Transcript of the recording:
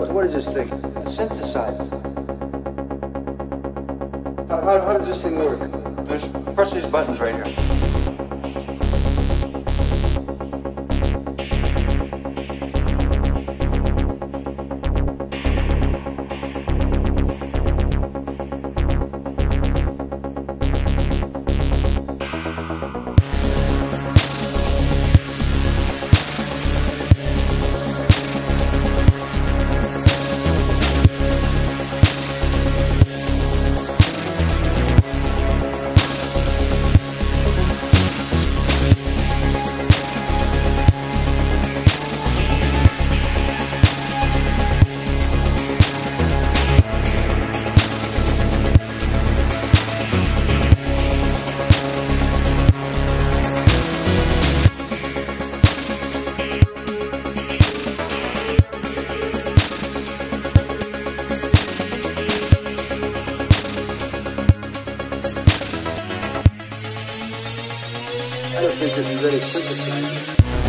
What, what is this thing? A synthesizer. How, how, how does this thing work? Just press these buttons right here. I don't think this is any synthesizer.